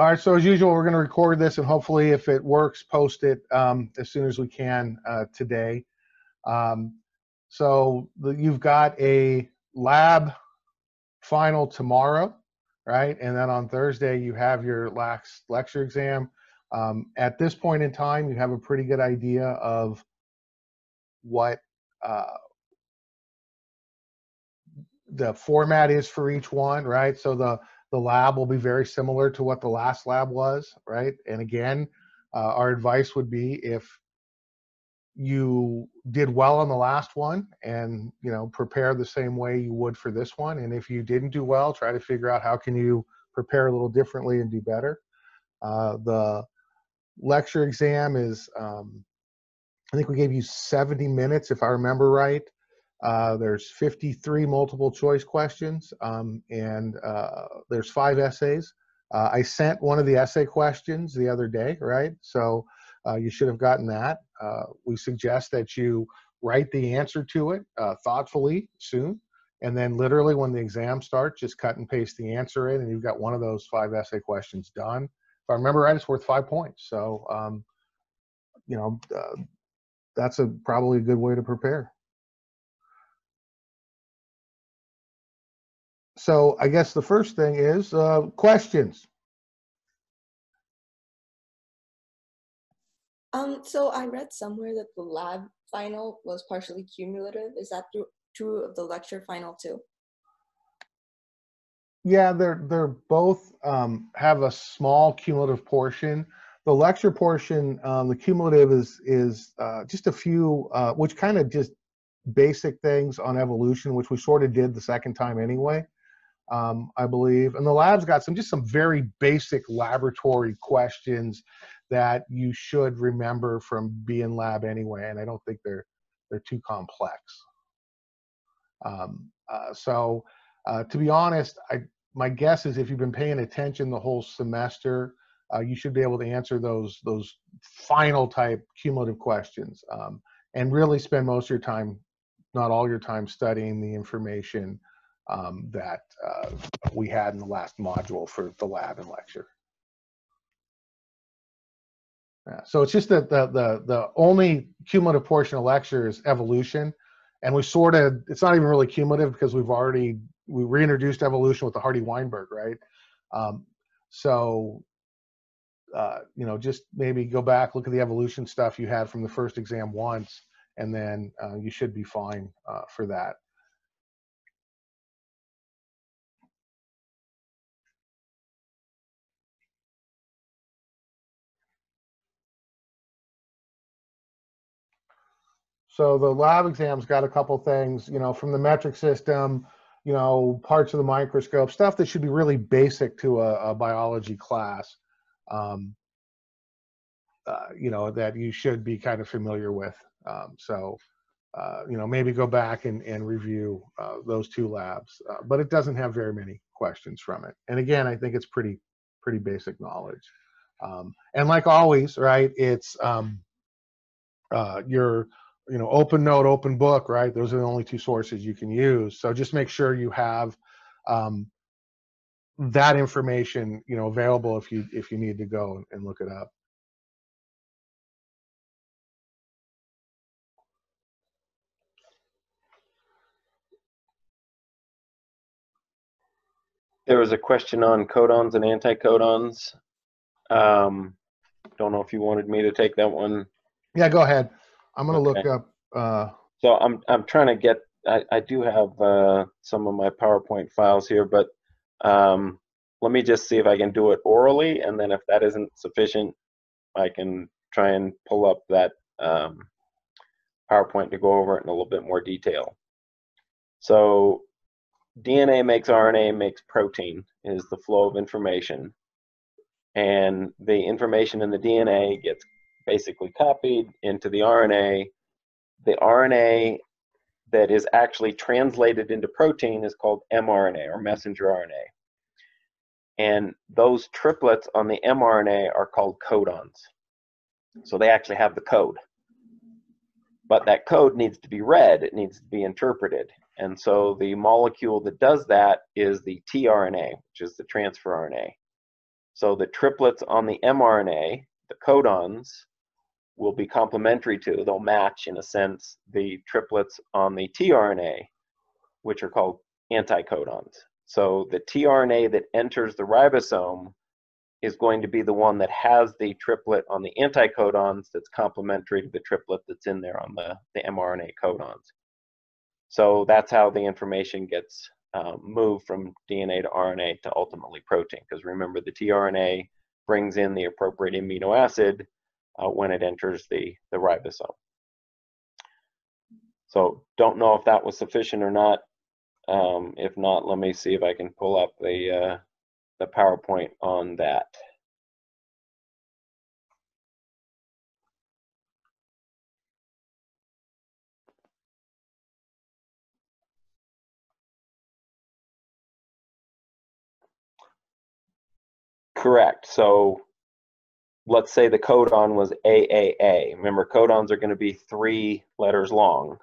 All right, so as usual, we're going to record this and hopefully, if it works, post it um, as soon as we can uh, today. Um, so the, you've got a lab final tomorrow, right? And then on Thursday, you have your last lecture exam. Um, at this point in time, you have a pretty good idea of what uh, the format is for each one, right? So the the lab will be very similar to what the last lab was, right? And again, uh, our advice would be if you did well on the last one and you know prepare the same way you would for this one and if you didn't do well try to figure out how can you prepare a little differently and do better uh, the lecture exam is um, i think we gave you 70 minutes if i remember right uh, there's 53 multiple choice questions um, and uh, there's five essays. Uh, I sent one of the essay questions the other day, right? So uh, you should have gotten that. Uh, we suggest that you write the answer to it uh, thoughtfully soon. And then literally when the exam starts, just cut and paste the answer in and you've got one of those five essay questions done. If I remember right, it's worth five points. So, um, you know, that's a probably a good way to prepare. So I guess the first thing is uh, questions. Um, so I read somewhere that the lab final was partially cumulative. Is that true of the lecture final too? Yeah, they're they're both um, have a small cumulative portion. The lecture portion, um, the cumulative is is uh, just a few, uh, which kind of just basic things on evolution, which we sort of did the second time anyway um, I believe. And the lab's got some just some very basic laboratory questions that you should remember from being lab anyway. And I don't think they're they're too complex. Um, uh, so uh, to be honest, I my guess is if you've been paying attention the whole semester, uh, you should be able to answer those those final type cumulative questions um, and really spend most of your time, not all your time, studying the information um, that uh, we had in the last module for the lab and lecture. Yeah, so it's just that the, the, the only cumulative portion of lecture is evolution. And we sort of, it's not even really cumulative because we've already, we reintroduced evolution with the Hardy-Weinberg, right? Um, so, uh, you know, just maybe go back, look at the evolution stuff you had from the first exam once, and then uh, you should be fine uh, for that. So the lab exam's got a couple things, you know, from the metric system, you know, parts of the microscope, stuff that should be really basic to a, a biology class, um, uh, you know, that you should be kind of familiar with. Um, so, uh, you know, maybe go back and, and review uh, those two labs, uh, but it doesn't have very many questions from it. And again, I think it's pretty, pretty basic knowledge. Um, and like always, right, it's um, uh, your you know open note open book right? Those are the only two sources you can use. So just make sure you have um, that information you know available if you if you need to go and look it up. There was a question on codons and anticodons. Um, don't know if you wanted me to take that one. Yeah go ahead I'm gonna okay. look up. Uh, so I'm I'm trying to get. I, I do have uh, some of my PowerPoint files here, but um, let me just see if I can do it orally, and then if that isn't sufficient, I can try and pull up that um, PowerPoint to go over it in a little bit more detail. So DNA makes RNA makes protein is the flow of information, and the information in the DNA gets basically copied into the RNA. The RNA that is actually translated into protein is called mRNA or messenger RNA. And those triplets on the mRNA are called codons. So they actually have the code. But that code needs to be read, it needs to be interpreted. And so the molecule that does that is the tRNA, which is the transfer RNA. So the triplets on the mRNA, the codons, will be complementary to, they'll match in a sense, the triplets on the tRNA, which are called anticodons. So the tRNA that enters the ribosome is going to be the one that has the triplet on the anticodons that's complementary to the triplet that's in there on the, the mRNA codons. So that's how the information gets um, moved from DNA to RNA to ultimately protein. Because remember, the tRNA brings in the appropriate amino acid uh, when it enters the, the ribosome. So don't know if that was sufficient or not. Um, if not, let me see if I can pull up the, uh, the PowerPoint on that. Correct. So let's say the codon was AAA. Remember, codons are going to be three letters long.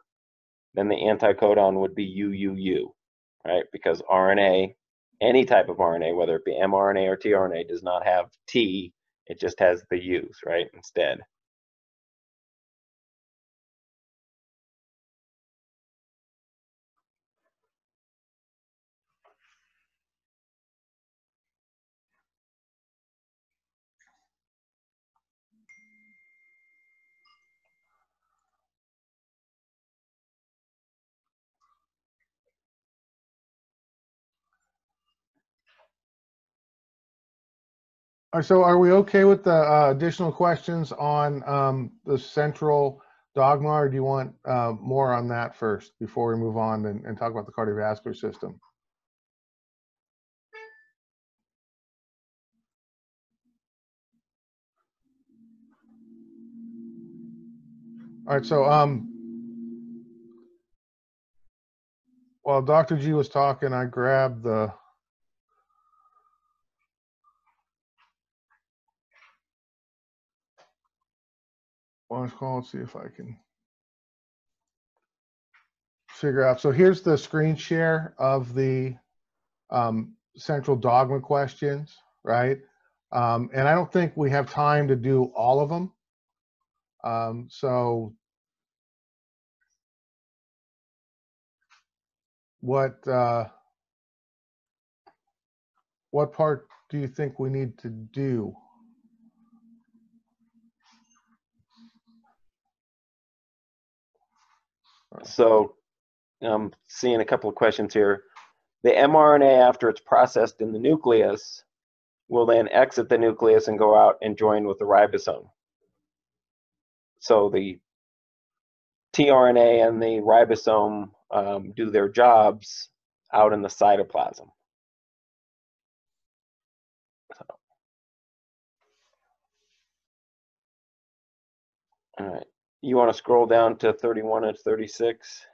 Then the anticodon would be UUU, right? Because RNA, any type of RNA, whether it be mRNA or tRNA, does not have T. It just has the U's, right? Instead. So are we okay with the uh, additional questions on um, the central dogma, or do you want uh, more on that first before we move on and, and talk about the cardiovascular system? All right, so um, while Dr. G was talking, I grabbed the launch call. Let's see if I can figure out. So here's the screen share of the um, central dogma questions, right? Um, and I don't think we have time to do all of them. Um, so what uh, what part do you think we need to do? So I'm seeing a couple of questions here. The mRNA, after it's processed in the nucleus, will then exit the nucleus and go out and join with the ribosome. So the tRNA and the ribosome um, do their jobs out in the cytoplasm. All right. You want to scroll down to 31 and 36?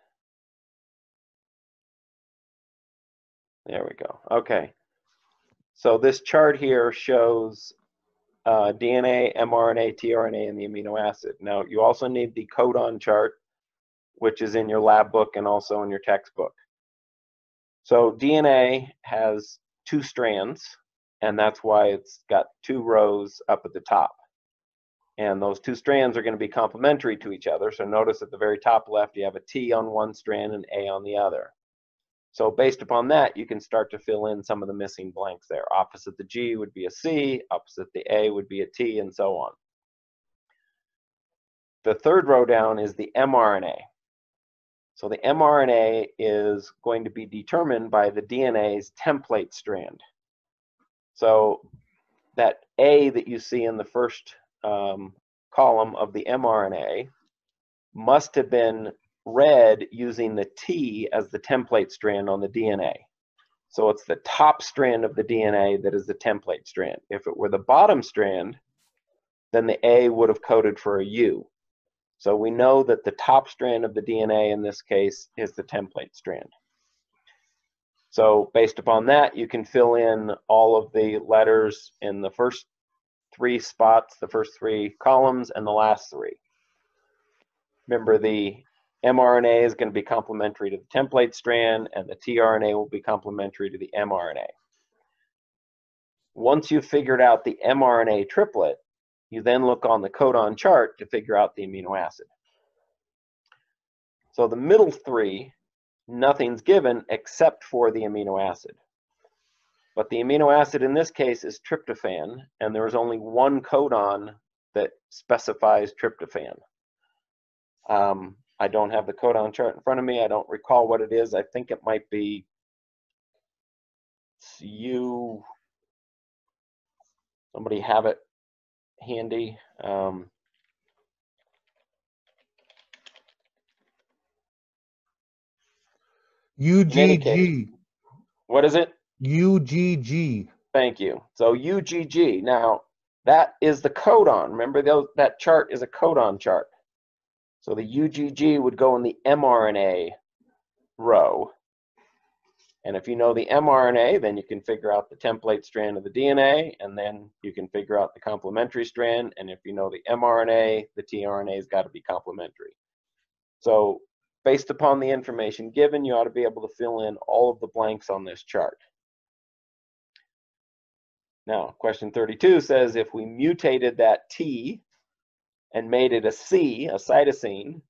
There we go. Okay. So this chart here shows uh, DNA, mRNA, tRNA, and the amino acid. Now, you also need the codon chart, which is in your lab book and also in your textbook. So DNA has two strands, and that's why it's got two rows up at the top. And those two strands are going to be complementary to each other. So notice at the very top left, you have a T on one strand and A on the other. So based upon that, you can start to fill in some of the missing blanks there. Opposite the G would be a C, opposite the A would be a T, and so on. The third row down is the mRNA. So the mRNA is going to be determined by the DNA's template strand. So that A that you see in the first um, column of the mRNA must have been read using the T as the template strand on the DNA. So it's the top strand of the DNA that is the template strand. If it were the bottom strand, then the A would have coded for a U. So we know that the top strand of the DNA in this case is the template strand. So based upon that, you can fill in all of the letters in the first three spots, the first three columns, and the last three. Remember, the mRNA is going to be complementary to the template strand, and the tRNA will be complementary to the mRNA. once you've figured out the mRNA triplet, you then look on the codon chart to figure out the amino acid. So the middle three, nothing's given except for the amino acid. But the amino acid in this case is tryptophan, and there is only one codon that specifies tryptophan. Um, I don't have the codon chart in front of me. I don't recall what it is. I think it might be U. Somebody have it handy. Um, case- UGG. what is it? UGG. Thank you. So UGG. Now, that is the codon. Remember, those, that chart is a codon chart. So the UGG would go in the mRNA row. And if you know the mRNA, then you can figure out the template strand of the DNA, and then you can figure out the complementary strand. And if you know the mRNA, the tRNA's got to be complementary. So based upon the information given, you ought to be able to fill in all of the blanks on this chart. Now, question 32 says if we mutated that T and made it a C, a cytosine,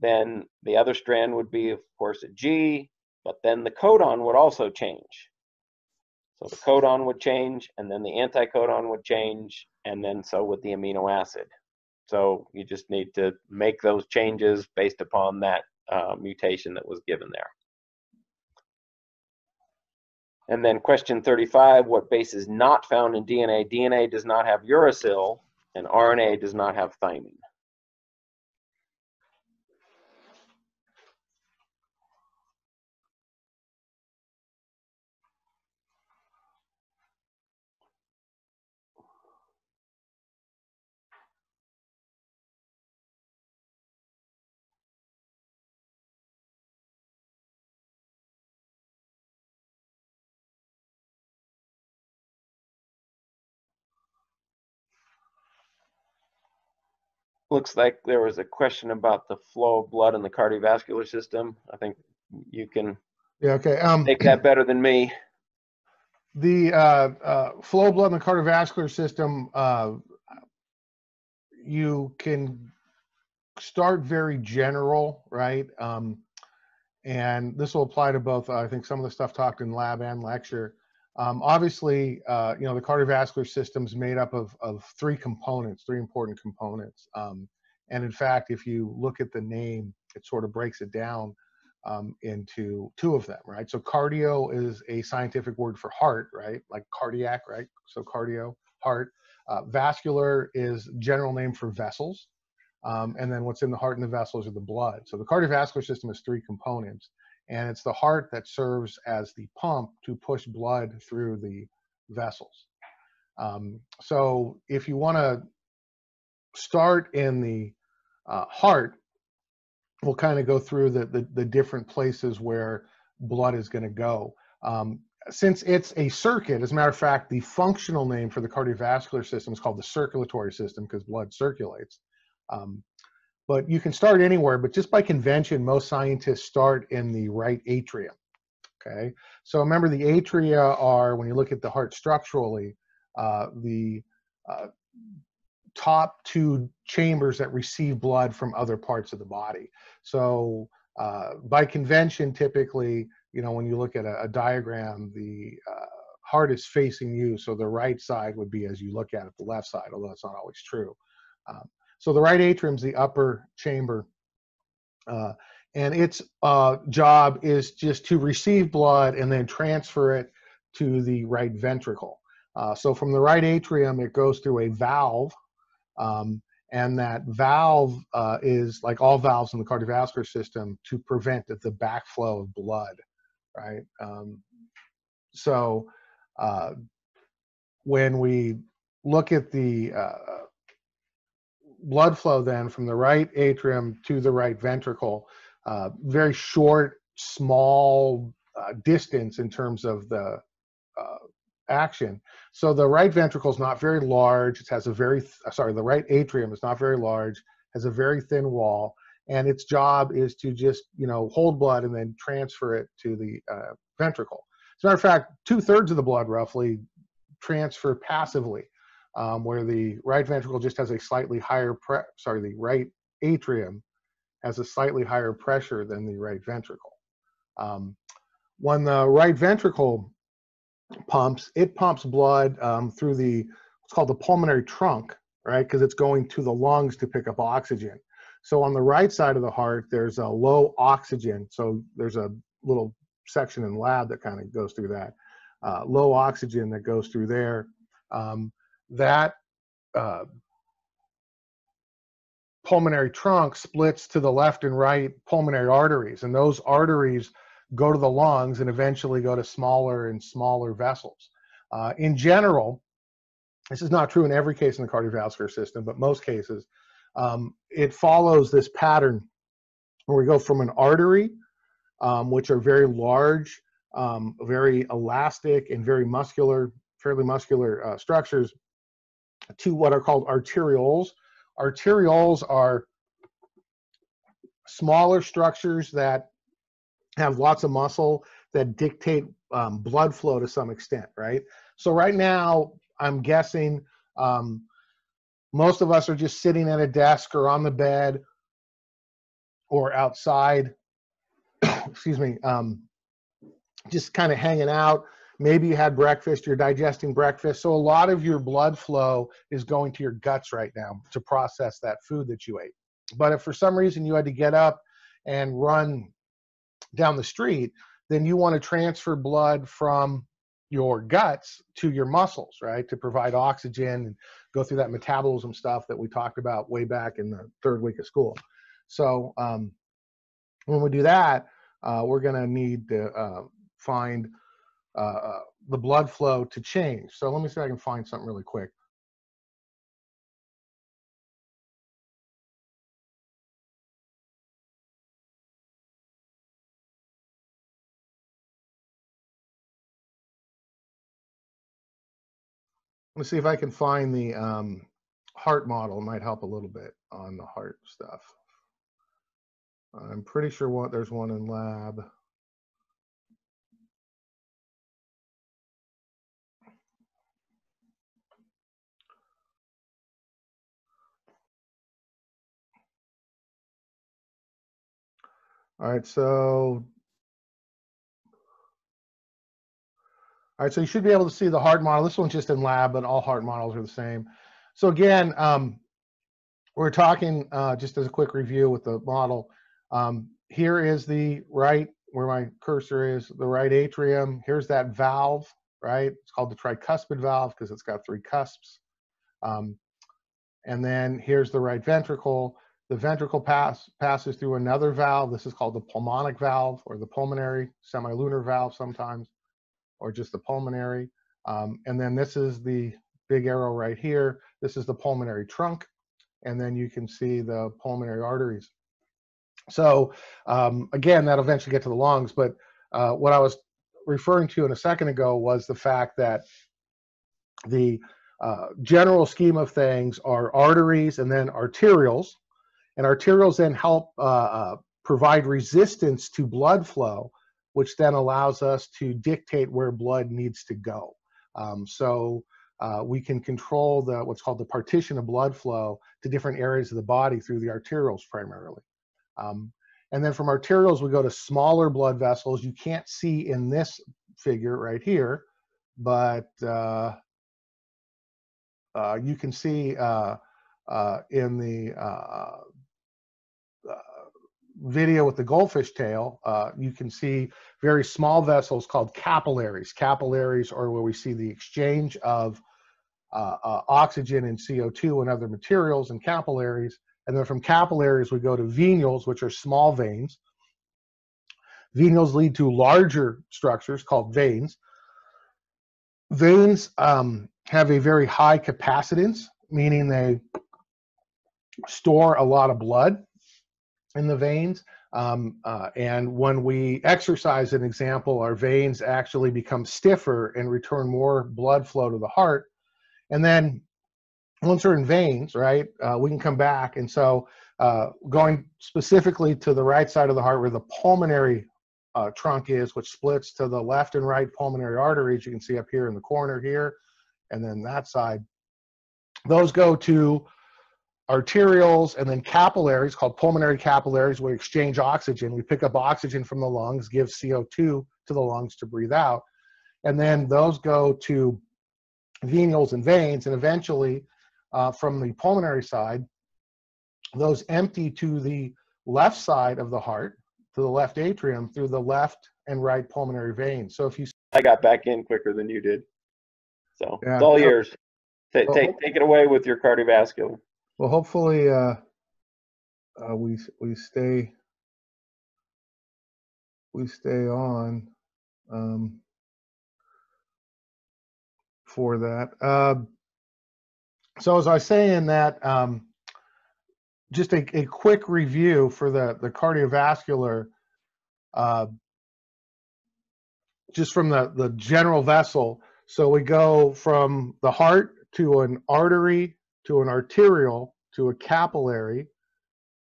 then the other strand would be, of course, a G, but then the codon would also change. So the codon would change, and then the anticodon would change, and then so would the amino acid. So you just need to make those changes based upon that uh, mutation that was given there. And then question 35, what base is not found in DNA? DNA does not have uracil, and RNA does not have thymine. Looks like there was a question about the flow of blood in the cardiovascular system. I think you can Yeah, okay. Um, make that better than me. the uh, uh, flow of blood in the cardiovascular system, uh, you can start very general, right? Um, and this will apply to both, I think, some of the stuff talked in lab and lecture. Um, obviously, uh, you know, the cardiovascular system is made up of, of three components, three important components. Um, and in fact, if you look at the name, it sort of breaks it down um, into two of them, right? So cardio is a scientific word for heart, right? Like cardiac, right? So cardio, heart. Uh, vascular is general name for vessels. Um, and then what's in the heart and the vessels are the blood. So the cardiovascular system has three components, and it's the heart that serves as the pump to push blood through the vessels. Um, so if you want to start in the uh, heart, we'll kind of go through the, the, the different places where blood is going to go. Um, since it's a circuit, as a matter of fact, the functional name for the cardiovascular system is called the circulatory system because blood circulates. Um, but you can start anywhere, but just by convention, most scientists start in the right atrium. Okay, so remember the atria are, when you look at the heart structurally, uh, the uh, top two chambers that receive blood from other parts of the body. So uh, by convention, typically, you know, when you look at a, a diagram, the uh, heart is facing you, so the right side would be as you look at it, the left side, although that's not always true. Um, so the right atrium is the upper chamber, uh, and its uh, job is just to receive blood and then transfer it to the right ventricle. Uh, so from the right atrium, it goes through a valve, um, and that valve uh, is like all valves in the cardiovascular system to prevent the backflow of blood, right? Um, so uh, when we look at the uh, blood flow then from the right atrium to the right ventricle, uh, very short, small uh, distance in terms of the uh, action. So the right ventricle is not very large. It has a very, th- sorry, the right atrium is not very large, has a very thin wall, and its job is to just, you know, hold blood and then transfer it to the uh, ventricle. As a matter of fact, two thirds of the blood roughly transfer passively, um, where the right ventricle just has a slightly higher pre- sorry, the right atrium has a slightly higher pressure than the right ventricle. Um, when the right ventricle pumps, it pumps blood um, through the what's called the pulmonary trunk, right? Because it's going to the lungs to pick up oxygen. So on the right side of the heart, there's a low oxygen. So there's a little section in lab that kind of goes through that. Uh, low oxygen that goes through there. Um, that uh, pulmonary trunk splits to the left and right pulmonary arteries, and those arteries go to the lungs and eventually go to smaller and smaller vessels. Uh, in general, this is not true in every case in the cardiovascular system, but most cases, um, it follows this pattern where we go from an artery, um, which are very large, um, very elastic, and very muscular, fairly muscular uh, structures, to what are called arterioles. Arterioles are smaller structures that have lots of muscle that dictate um, blood flow to some extent, right? So right now, I'm guessing um, most of us are just sitting at a desk or on the bed or outside, excuse me, um, just kind of hanging out. Maybe you had breakfast, you're digesting breakfast. So a lot of your blood flow is going to your guts right now to process that food that you ate. But if for some reason you had to get up and run down the street, then you want to transfer blood from your guts to your muscles, right? To provide oxygen and go through that metabolism stuff that we talked about way back in the third week of school. So um, when we do that, uh, we're going to need to uh, find uh, uh, the blood flow to change. So let me see if I can find something really quick. Let me see if I can find the um, heart model. It might help a little bit on the heart stuff. I'm pretty sure what there's one in lab. All right, so All right, so you should be able to see the heart model. This one's just in lab, but all heart models are the same. So again, um, we're talking uh, just as a quick review with the model. Um, here is the right, where my cursor is, the right atrium. Here's that valve, right? It's called the tricuspid valve because it's got three cusps. Um, and then here's the right ventricle. The ventricle pass, passes through another valve. This is called the pulmonic valve or the pulmonary semilunar valve sometimes or just the pulmonary. Um, and then this is the big arrow right here. This is the pulmonary trunk. And then you can see the pulmonary arteries. So um, again, that'll eventually get to the lungs. But uh, what I was referring to in a second ago was the fact that the uh, general scheme of things are arteries and then arterioles. And arterioles then help uh, uh provide resistance to blood flow which then allows us to dictate where blood needs to go. Um, so uh, we can control the what's called the partition of blood flow to different areas of the body through the arterioles primarily. Um, and then from arterioles, we go to smaller blood vessels. You can't see in this figure right here, but uh, uh, you can see uh, uh, in the video with the goldfish tail, uh, you can see very small vessels called capillaries. Capillaries are where we see the exchange of uh, uh, oxygen and CO2 and other materials in capillaries. And then from capillaries, we go to venules, which are small veins. Venules lead to larger structures called veins. Veins um, have a very high capacitance, meaning they store a lot of blood in the veins. Um, uh, and when we exercise an example, our veins actually become stiffer and return more blood flow to the heart. And then once we're in veins, right, uh, we can come back. And so uh, going specifically to the right side of the heart where the pulmonary uh, trunk is, which splits to the left and right pulmonary arteries, you can see up here in the corner here, and then that side. Those go to arterioles and then capillaries called pulmonary capillaries we exchange oxygen we pick up oxygen from the lungs give co2 to the lungs to breathe out and then those go to venules and veins and eventually uh, from the pulmonary side those empty to the left side of the heart to the left atrium through the left and right pulmonary veins so if you I got back in quicker than you did. So Yeah. it's all yours. Ta- Well, take take it away with your cardiovascular. Well, hopefully, uh, uh, we we stay we stay on um, for that. Um so, as I was saying, that um, just a, a quick review for the the cardiovascular. Uh, just from the the general vessel. So we go from the heart to an artery to an arteriole to a capillary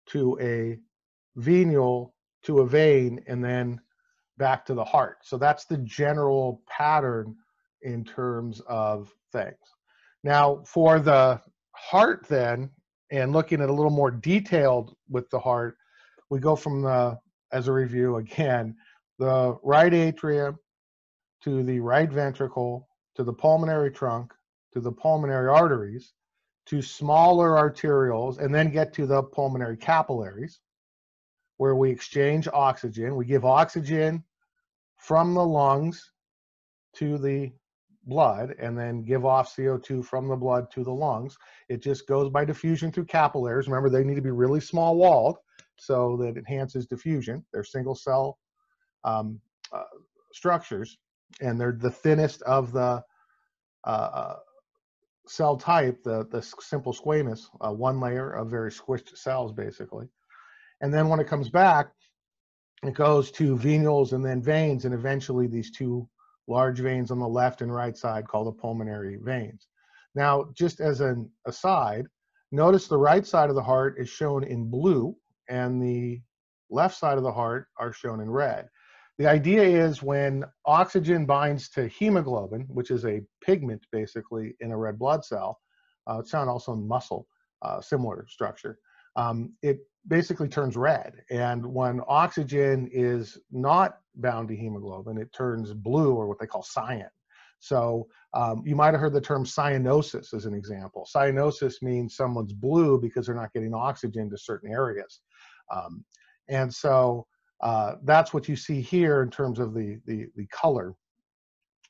to a venule to a vein and then back to the heart. So that's the general pattern in terms of things. Now, for the heart, then, and looking at a little more detailed with the heart, we go from the, as a review again, the right atrium to the right ventricle to the pulmonary trunk to the pulmonary arteries to smaller arterioles and then get to the pulmonary capillaries where we exchange oxygen. We give oxygen from the lungs to the blood and then give off CO2 from the blood to the lungs. It just goes by diffusion through capillaries. Remember, they need to be really small walled so that enhances diffusion. They're single cell um, uh, structures and they're the thinnest of the uh, cell type, the, the simple squamous, uh, one layer of very squished cells, basically. And then when it comes back, it goes to venules and then veins, and eventually these two large veins on the left and right side called the pulmonary veins. Now, just as an aside, notice the right side of the heart is shown in blue, and the left side of the heart are shown in red. The idea is when oxygen binds to hemoglobin, which is a pigment basically in a red blood cell, uh, it's found also in muscle, uh, similar structure, um, it basically turns red. And when oxygen is not bound to hemoglobin, it turns blue or what they call cyan. So um, you might have heard the term cyanosis as an example. Cyanosis means someone's blue because they're not getting oxygen to certain areas. Um, and so uh, that's what you see here in terms of the, the, the color.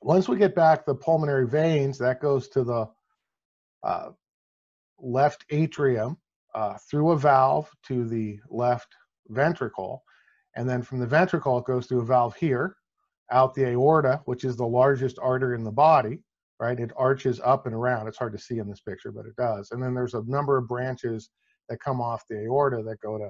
Once we get back the pulmonary veins, that goes to the uh, left atrium uh, through a valve to the left ventricle. And then from the ventricle, it goes through a valve here, out the aorta, which is the largest artery in the body, right? It arches up and around. It's hard to see in this picture, but it does. And then there's a number of branches that come off the aorta that go to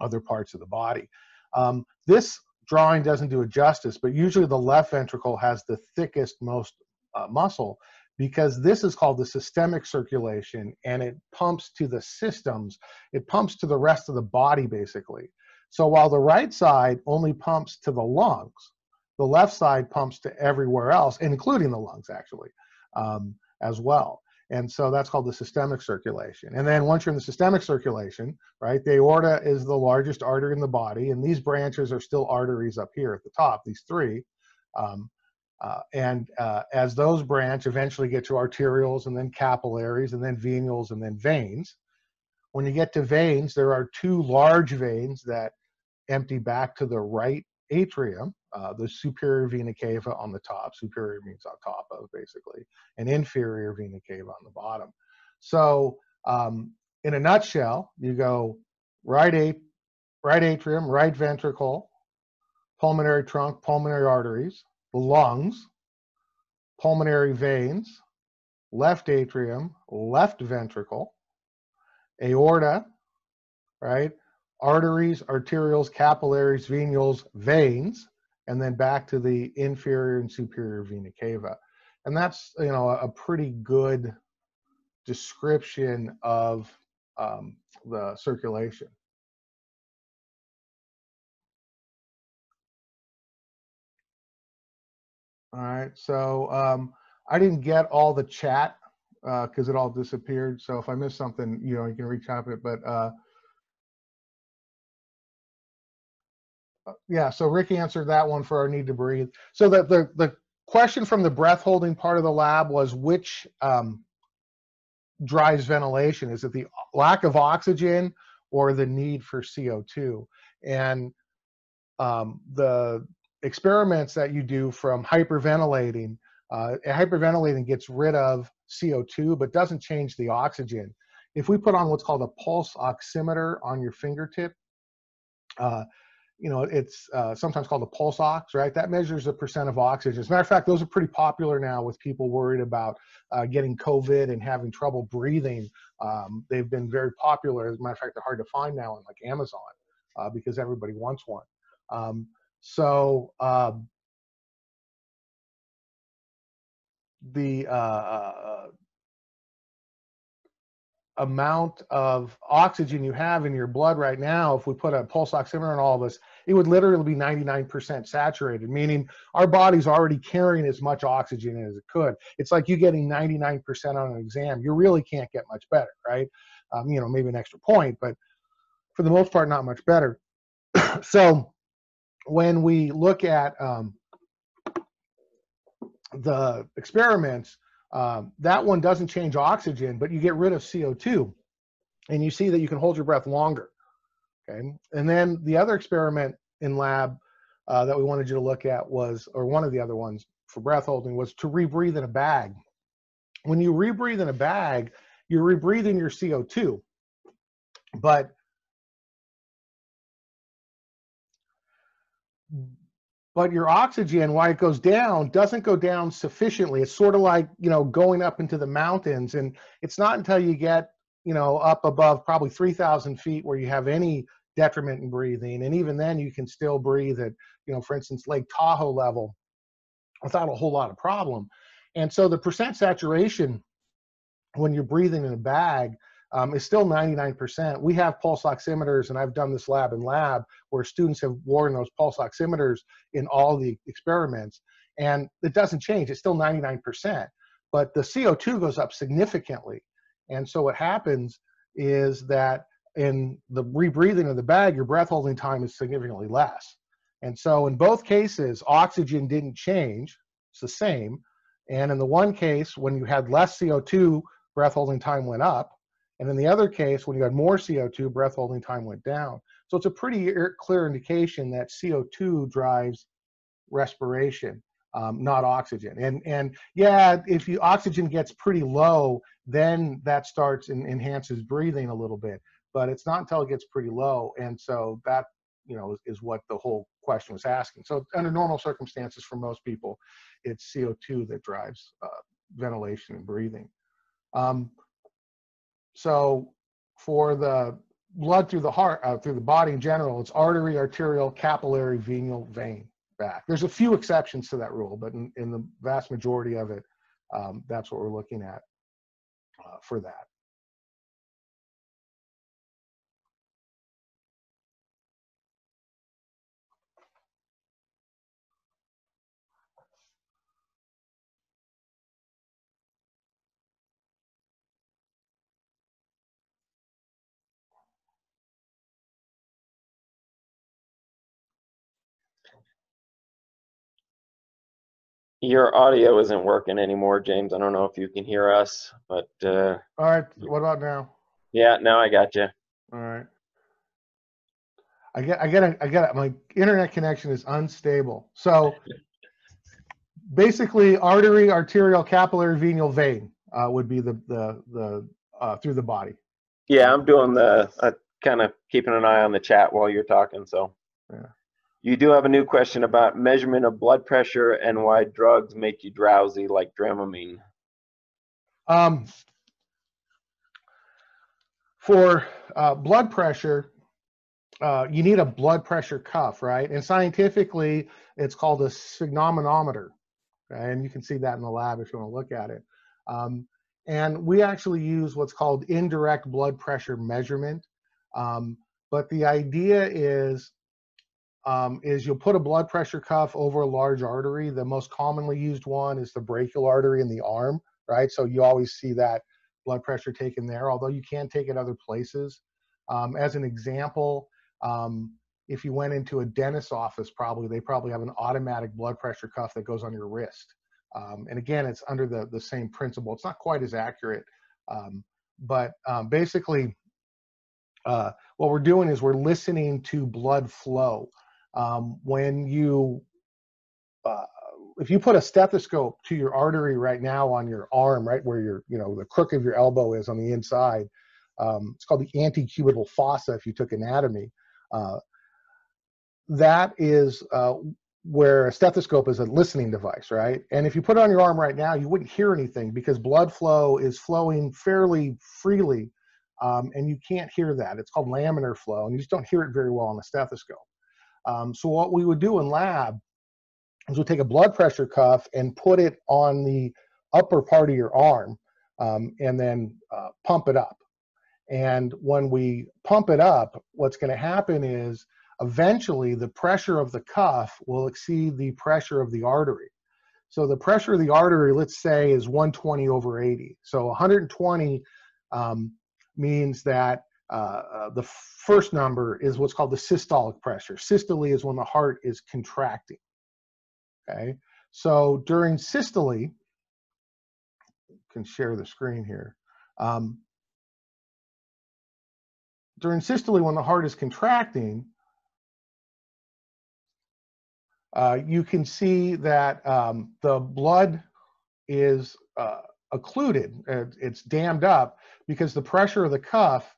other parts of the body. Um, this drawing doesn't do it justice, but usually the left ventricle has the thickest, most uh, muscle because this is called the systemic circulation and it pumps to the systems, it pumps to the rest of the body basically. So while the right side only pumps to the lungs, the left side pumps to everywhere else, including the lungs actually, um, as well. And so that's called the systemic circulation. And then once you're in the systemic circulation, right, the aorta is the largest artery in the body, and these branches are still arteries up here at the top, these three. Um, uh, and uh, as those branch, eventually get to arterioles and then capillaries and then venules and then veins. When you get to veins, there are two large veins that empty back to the right atrium, uh, the superior vena cava on the top, superior means on top of basically, and inferior vena cava on the bottom. So um, in a nutshell, you go right, at- right atrium, right ventricle, pulmonary trunk, pulmonary arteries, the lungs, pulmonary veins, left atrium, left ventricle, aorta, right? Arteries, arterioles, capillaries, venules, veins, and then back to the inferior and superior vena cava. And that's, you know, a pretty good description of um, the circulation. All right, so um, I didn't get all the chat because it all disappeared. So if I missed something, you know, you can reach out to it. But uh, yeah, so Rick answered that one for our need to breathe. So that the the question from the breath holding part of the lab was which um, drives ventilation? Is it the lack of oxygen or the need for CO2? And um, the experiments that you do from hyperventilating, uh, hyperventilating gets rid of CO2 but doesn't change the oxygen. If we put on what's called a pulse oximeter on your fingertip, uh, you know, it's uh, sometimes called a pulse ox, right? That measures the percent of oxygen. As a matter of fact, those are pretty popular now with people worried about uh, getting COVID and having trouble breathing. Um, they've been very popular. As a matter of fact, they're hard to find now on like Amazon uh, because everybody wants one. Um, so um, the uh, uh, amount of oxygen you have in your blood right now, if we put a pulse oximeter on all of us, it would literally be 99% saturated, meaning our body's already carrying as much oxygen as it could. It's like you getting 99% on an exam. You really can't get much better, right? Um, you know, maybe an extra point, but for the most part, not much better. so when we look at um, the experiments, um, that one doesn't change oxygen, but you get rid of CO2, and you see that you can hold your breath longer. Okay, and then the other experiment in lab uh, that we wanted you to look at was, or one of the other ones for breath holding was to rebreathe in a bag. When you rebreathe in a bag, you're rebreathing your CO2, but but your oxygen why it goes down doesn't go down sufficiently. It's sort of like you know going up into the mountains and it's not until you get you know up above probably 3000 feet where you have any detriment in breathing and even then you can still breathe at you know for instance lake tahoe level without a whole lot of problem. And so the percent saturation when you're breathing in a bag um, is still 99%. We have pulse oximeters, and I've done this lab in lab where students have worn those pulse oximeters in all the experiments, and it doesn't change. It's still 99%, but the CO2 goes up significantly. And so what happens is that in the rebreathing of the bag, your breath holding time is significantly less. And so in both cases, oxygen didn't change, it's the same. And in the one case, when you had less CO2, breath holding time went up. And in the other case, when you had more CO2, breath holding time went down. So it's a pretty clear indication that CO2 drives respiration, um, not oxygen. And and yeah, if you oxygen gets pretty low, then that starts and enhances breathing a little bit. But it's not until it gets pretty low, and so that you know is, is what the whole question was asking. So under normal circumstances, for most people, it's CO2 that drives uh, ventilation and breathing. Um, so for the blood through the heart, uh, through the body in general, it's artery, arteriole, capillary, venule, vein, back. There's a few exceptions to that rule, but in, in the vast majority of it, um, that's what we're looking at uh, for that. Your audio isn't working anymore, James. I don't know if you can hear us, but uh, All right, what about now? yeah, now I got you. All right. I get, I get, a, I get, a, my internet connection is unstable. So basically, artery, arteriole, capillary, venule, vein uh, would be the the the uh, through the body. Yeah, I'm doing the uh, kind of keeping an eye on the chat while you're talking. So, Yeah. You do have a new question about measurement of blood pressure and why drugs make you drowsy, like Dramamine. Um, for uh, blood pressure, uh, you need a blood pressure cuff, right? And scientifically, it's called a sphygmomanometer. Okay? And you can see that in the lab if you want to look at it. Um, and we actually use what's called indirect blood pressure measurement. Um, but the idea is um, is you'll put a blood pressure cuff over a large artery. The most commonly used one is the brachial artery in the arm, right? So you always see that blood pressure taken there, although you can take it other places. Um, as an example, um, if you went into a dentist's office, probably they probably have an automatic blood pressure cuff that goes on your wrist. Um, and again, it's under the the same principle. It's not quite as accurate, um, but um, basically, uh, what we're doing is we're listening to blood flow. Um, when you uh, if you put a stethoscope to your artery right now on your arm, right where your, you know, the crook of your elbow is on the inside, um, it's called the antecubital fossa if you took anatomy. Uh, that is uh, where a stethoscope is a listening device, right? And if you put it on your arm right now, you wouldn't hear anything because blood flow is flowing fairly freely, um, and you can't hear that. It's called laminar flow, and you just don't hear it very well on a stethoscope. Um, so what we would do in lab is we'll take a blood pressure cuff and put it on the upper part of your arm um, and then uh, pump it up. And when we pump it up, what's going to happen is eventually the pressure of the cuff will exceed the pressure of the artery. So the pressure of the artery, let's say, is 120 over 80. So 120 um, means that uh, the first number is what's called the systolic pressure. Systole is when the heart is contracting. Okay, so during systole, can share the screen here. Um, during systole, when the heart is contracting, uh, you can see that um, the blood is uh, occluded, it's dammed up because the pressure of the cuff,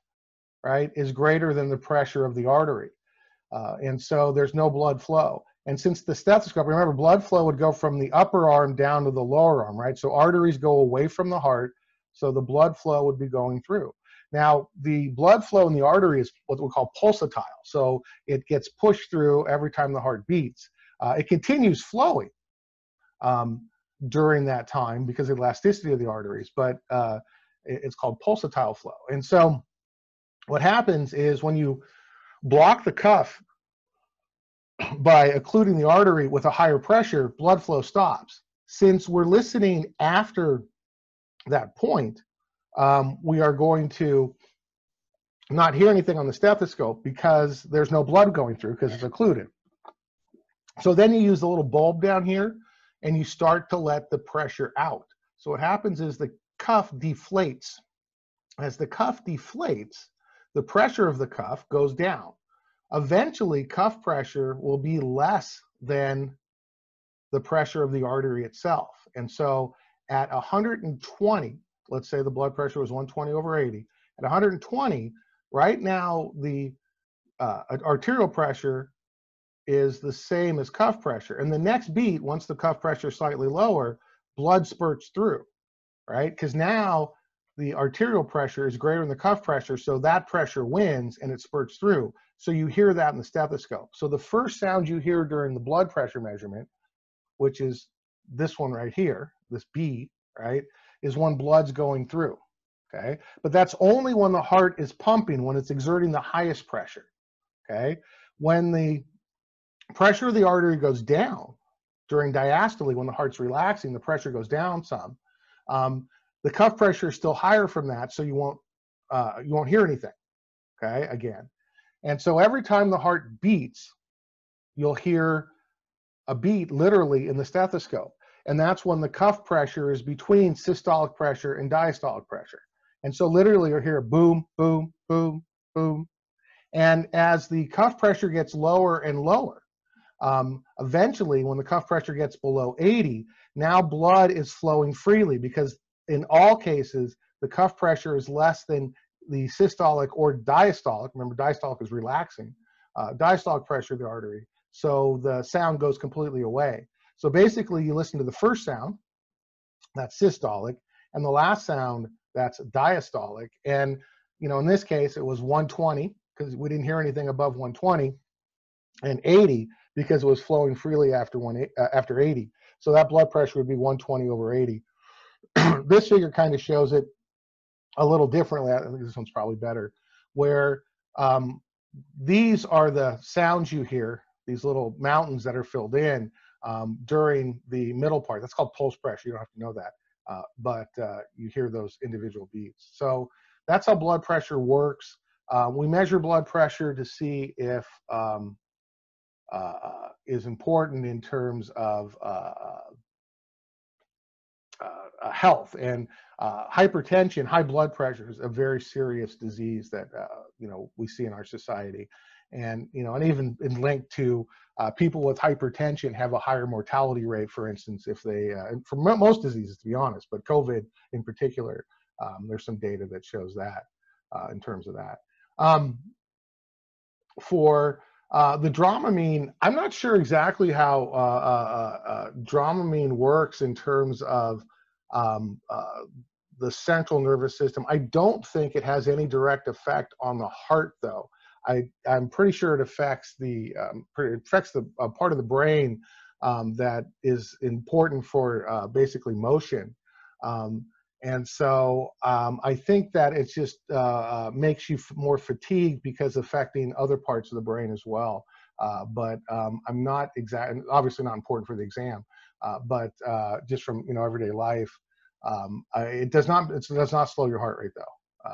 right, is greater than the pressure of the artery. Uh, and so there's no blood flow. And since the stethoscope, remember, blood flow would go from the upper arm down to the lower arm, right? So arteries go away from the heart, so the blood flow would be going through. Now, the blood flow in the artery is what we call pulsatile, so it gets pushed through every time the heart beats. Uh, it continues flowing um, during that time because of the elasticity of the arteries, but uh, it's called pulsatile flow. And so, what happens is when you block the cuff by occluding the artery with a higher pressure, blood flow stops. Since we're listening after that point, um, we are going to not hear anything on the stethoscope because there's no blood going through because it's occluded. So then you use the little bulb down here and you start to let the pressure out. So what happens is the cuff deflates. As the cuff deflates, the pressure of the cuff goes down eventually cuff pressure will be less than the pressure of the artery itself. And so at 120, let's say the blood pressure was 120 over 80, at 120, right now the uh, arterial pressure is the same as cuff pressure. And the next beat, once the cuff pressure is slightly lower, blood spurts through, right? Because now the arterial pressure is greater than the cuff pressure, so that pressure wins and it spurts through. So you hear that in the stethoscope. So the first sound you hear during the blood pressure measurement, which is this one right here, this B, right, is when blood's going through. Okay, but that's only when the heart is pumping, when it's exerting the highest pressure. Okay, when the pressure of the artery goes down during diastole, when the heart's relaxing, the pressure goes down some. Um, the cuff pressure is still higher from that, so you won't uh, you won't hear anything. Okay, again. And so every time the heart beats, you'll hear a beat literally in the stethoscope. And that's when the cuff pressure is between systolic pressure and diastolic pressure. And so literally you'll hear boom, boom, boom, boom. And as the cuff pressure gets lower and lower, um, eventually when the cuff pressure gets below 80, now blood is flowing freely because in all cases, the cuff pressure is less than the systolic or diastolic, remember diastolic is relaxing, uh, diastolic pressure of the artery. So the sound goes completely away. So basically you listen to the first sound, that's systolic, and the last sound, that's diastolic. And you know, in this case, it was 120 because we didn't hear anything above 120, and 80 because it was flowing freely after one uh, after 80. So that blood pressure would be 120 over 80. this figure kind of shows it a little differently. I think this one's probably better, where um, these are the sounds you hear, these little mountains that are filled in um, during the middle part. That's called pulse pressure. You don't have to know that, uh, but uh, you hear those individual beats. So that's how blood pressure works. Uh, we measure blood pressure to see if um, uh, is important in terms of uh, health and hypertension. High blood pressure is a very serious disease that you know we see in our society, and you know, and even in linked to uh, people with hypertension have a higher mortality rate, for instance, if they, uh, for most diseases, to be honest, but COVID in particular, um, there's some data that shows that uh, in terms of that. Um, for uh, the Dramamine, I'm not sure exactly how uh, uh, Dramamine works in terms of um, the central nervous system. I don't think it has any direct effect on the heart, though. I, I'm pretty sure it affects the um, it affects the uh, part of the brain um, that is important for uh, basically motion. Um, and so um, I think that it just uh, uh makes you more fatigued because affecting other parts of the brain as well. Uh, but um, I'm not exactly, obviously not important for the exam, uh, but just from you know everyday life, um, it does not it does not slow your heart rate though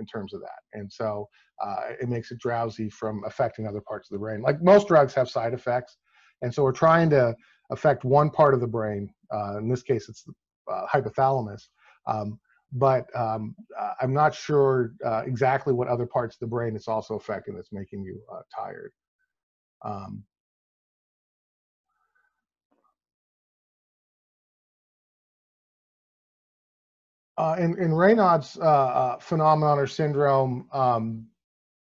in terms of that. And so uh, it makes it drowsy from affecting other parts of the brain. Like most drugs have side effects. And so we're trying to affect one part of the brain. Uh, in this case, it's the uh, hypothalamus. Um, but um, uh, I'm not sure uh, exactly what other parts of the brain it's also affecting that's making you uh, tired. Um, uh, in, in Raynaud's uh, uh, phenomenon or syndrome, um,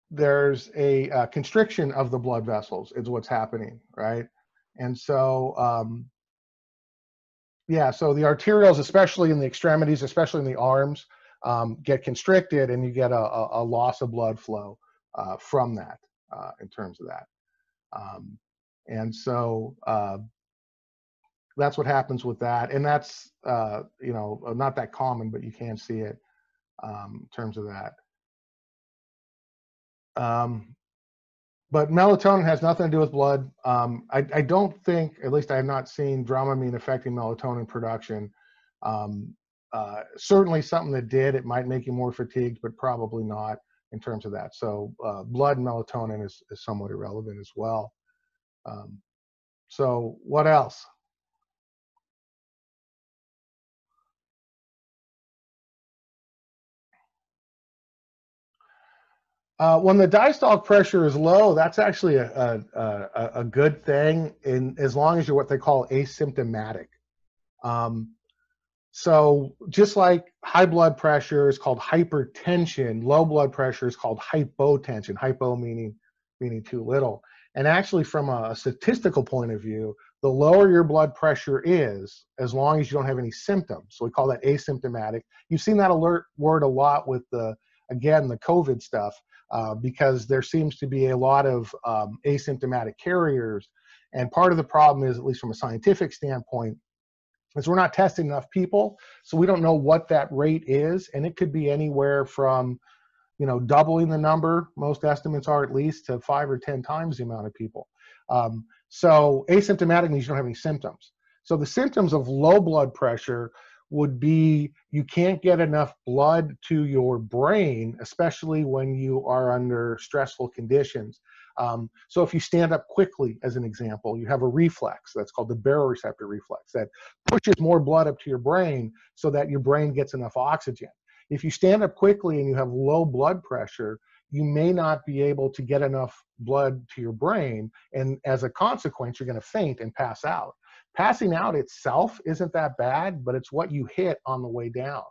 there's a, a, constriction of the blood vessels is what's happening, right? And so, um, yeah, so the arterioles, especially in the extremities, especially in the arms, um, get constricted and you get a, a, loss of blood flow uh, from that uh, in terms of that. Um, and so uh, that's what happens with that. And that's, uh, you know, not that common, but you can see it um, in terms of that. Um, but melatonin has nothing to do with blood. Um, I, I, don't think, at least I have not seen Dramamine affecting melatonin production. Um, uh, certainly something that did, it might make you more fatigued, but probably not in terms of that. So uh, blood and melatonin is, is somewhat irrelevant as well. Um, so what else? Uh, when the diastolic pressure is low, that's actually a, a, a, good thing in as long as you're what they call asymptomatic. Um, so just like high blood pressure is called hypertension, low blood pressure is called hypotension. Hypo meaning meaning too little. And actually, from a statistical point of view, the lower your blood pressure is, as long as you don't have any symptoms. So we call that asymptomatic. You've seen that alert word a lot with the again the COVID stuff uh, because there seems to be a lot of um, asymptomatic carriers. And part of the problem is, at least from a scientific standpoint, is we're not testing enough people, so we don't know what that rate is, and it could be anywhere from, you know, doubling the number. Most estimates are at least to five or ten times the amount of people. Um, so asymptomatic means you don't have any symptoms. So the symptoms of low blood pressure would be you can't get enough blood to your brain, especially when you are under stressful conditions. Um, so if you stand up quickly, as an example, you have a reflex that's called the baroreceptor reflex that pushes more blood up to your brain so that your brain gets enough oxygen. If you stand up quickly and you have low blood pressure, you may not be able to get enough blood to your brain, and as a consequence, you're going to faint and pass out passing out itself isn't that bad, but it's what you hit on the way down.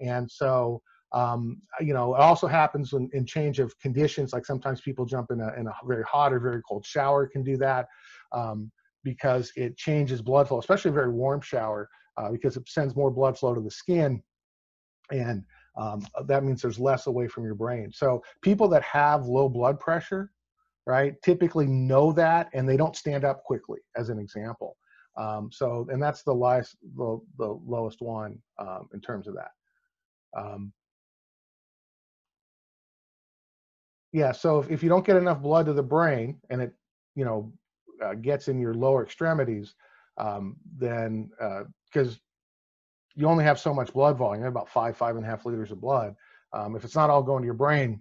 And so, um, you know, it also happens in, in, change of conditions. Like sometimes people jump in a, in a very hot or very cold shower can do that um, because it changes blood flow, especially a very warm shower uh, because it sends more blood flow to the skin. And um, that means there's less away from your brain. So people that have low blood pressure, right, typically know that and they don't stand up quickly, as an example. Um, so, and that's the last, the, the lowest one um, in terms of that. Um, yeah, so if, if you don't get enough blood to the brain and it, you know, uh, gets in your lower extremities, um, then because you only have so much blood volume, about five, five and a half liters of blood. Um, if it's not all going to your brain,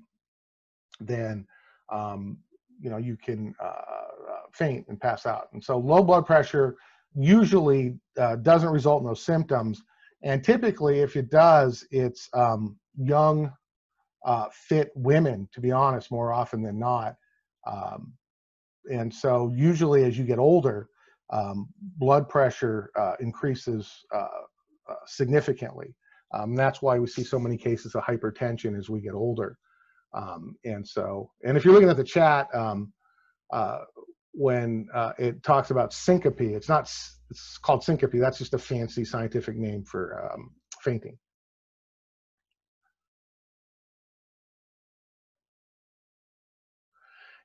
then um, you know you can uh, uh, faint and pass out. And so low blood pressure usually uh, doesn't result in those symptoms. And typically, if it does, it's um, young, uh, fit women, to be honest, more often than not. Um, and so, usually, as you get older, um, blood pressure uh, increases uh, uh, significantly. Um, that's why we see so many cases of hypertension as we get older. Um, and so, and if you're looking at the chat, um, uh, when uh, it talks about syncope, it's not, it's called syncope. That's just a fancy scientific name for um, fainting.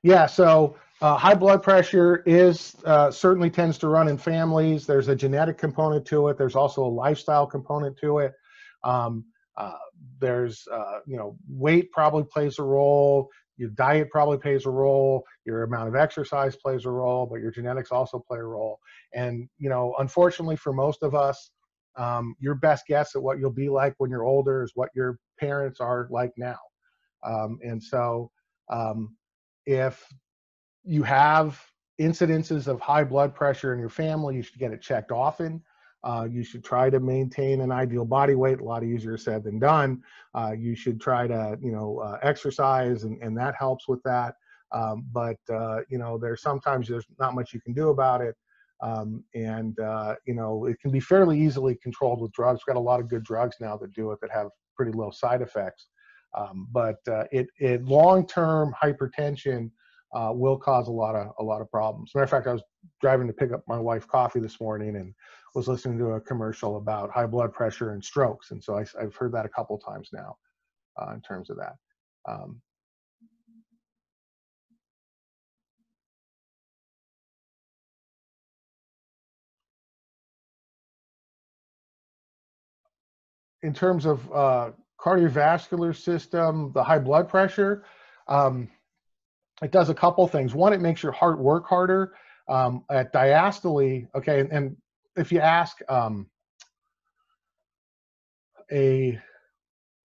Yeah, so uh, high blood pressure is uh, certainly tends to run in families. There's a genetic component to it. There's also a lifestyle component to it. Um, uh, there's, uh, you know, weight probably plays a role. Your diet probably plays a role. Your amount of exercise plays a role, but your genetics also play a role. And, you know, unfortunately for most of us, um, your best guess at what you'll be like when you're older is what your parents are like now. Um, and so um, if you have incidences of high blood pressure in your family, you should get it checked often. Uh, you should try to maintain an ideal body weight. A lot easier said than done. Uh, you should try to, you know, uh, exercise, and, and that helps with that. Um, but uh, you know, there's sometimes there's not much you can do about it, um, and uh, you know, it can be fairly easily controlled with drugs. We've got a lot of good drugs now that do it that have pretty low side effects. Um, but uh, it, it long-term hypertension will cause a lot of a lot of problems. Matter of fact, I was driving to pick up my wife coffee this morning and was listening to a commercial about high blood pressure and strokes, and so I, have heard that a couple times now uh, in terms of that. Um, in terms of uh, cardiovascular system, the high blood pressure, um, it does a couple things. One, it makes your heart work harder. Um, at diastole, okay, and, and if you ask um, a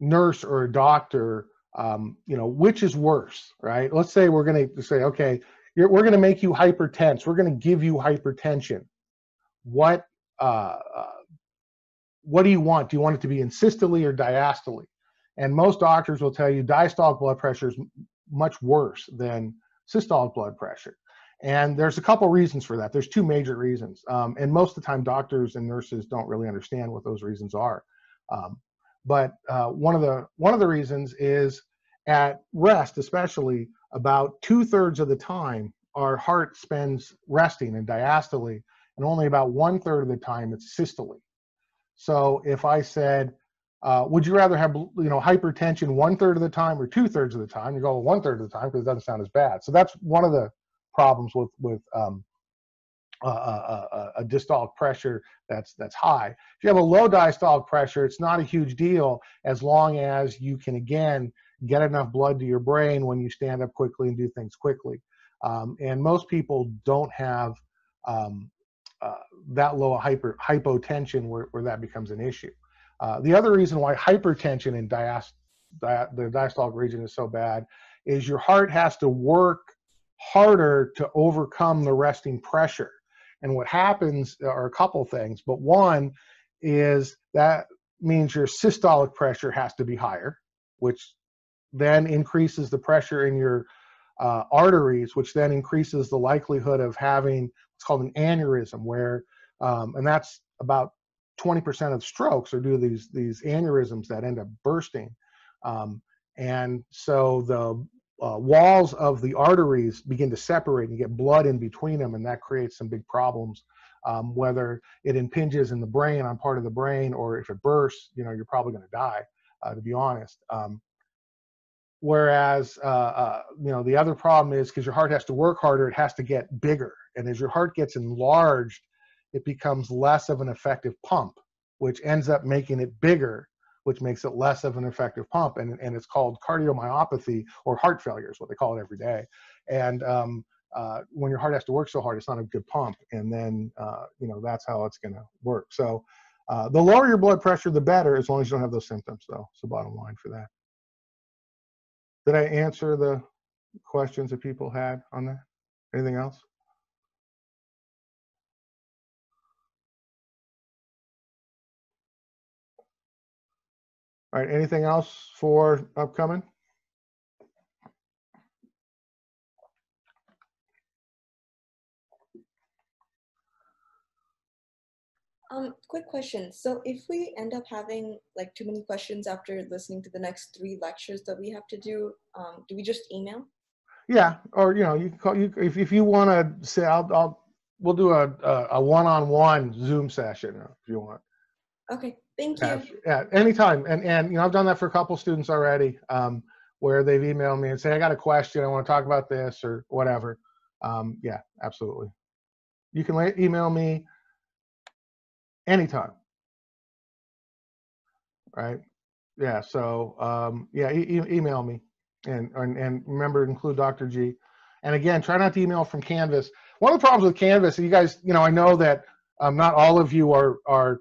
nurse or a doctor, um, you know, which is worse, right? Let's say we're going to say, okay, we're going to make you hypertense. We're going to give you hypertension. What uh, uh, what do you want? Do you want it to be in systole or diastole? And most doctors will tell you diastolic blood pressure is much worse than systolic blood pressure. And there's a couple reasons for that. There's two major reasons. Um, and most of the time, doctors and nurses don't really understand what those reasons are. Um, but uh, one of the one of the reasons is at rest, especially about two thirds of the time, our heart spends resting in diastole, and only about one third of the time it's systole. So if I said, uh, would you rather have you know hypertension one third of the time or two thirds of the time? You go one third of the time because it doesn't sound as bad. So that's one of the problems with with um, uh, a diastolic pressure that's that's high. If you have a low diastolic pressure, it's not a huge deal as long as you can again get enough blood to your brain when you stand up quickly and do things quickly. Um, and most people don't have um, uh, that low hyper hypotension where, where that becomes an issue. Uh, the other reason why hypertension in diast di the diastolic region is so bad is your heart has to work harder to overcome the resting pressure. And what happens are a couple things, but one is that means your systolic pressure has to be higher, which then increases the pressure in your uh, arteries, which then increases the likelihood of having what's called an aneurysm, where, um, and that's about 20% of strokes are due to these, these aneurysms that end up bursting. Um, and so the uh, walls of the arteries begin to separate and get blood in between them, and that creates some big problems. Um, whether it impinges in the brain on part of the brain or if it bursts, you know, you're probably going to die, uh, to be honest. Um, whereas, uh, uh, you know, the other problem is because your heart has to work harder, it has to get bigger. And as your heart gets enlarged, it becomes less of an effective pump, which ends up making it bigger, which makes it less of an effective pump. And, and it's called cardiomyopathy or heart failure is what they call it every day. And um, uh, when your heart has to work so hard, it's not a good pump, and then uh, you know that's how it's going to work. So uh, the lower your blood pressure, the better, as long as you don't have those symptoms. Though, it's the bottom line for that. Did I answer the questions that people had on that? Anything else? All right, anything else for upcoming? Um, quick question. So if we end up having like too many questions after listening to the next three lectures that we have to do, um, do we just email? Yeah, or you know, you can call you if if you want to say, I'll I'll we'll do a a a one-on-one Zoom session if you want. Okay, thank you. Yeah, yeah, anytime. And and you know, I've done that for a couple students already, um, where they've emailed me and say, I got a question, I want to talk about this or whatever. Um, yeah, absolutely. You can email me anytime. Right? Yeah. So um, yeah, e- email me and, and and remember to include Dr. G. And again, try not to email from Canvas. One of the problems with Canvas, you guys, you know, I know that um, not all of you are are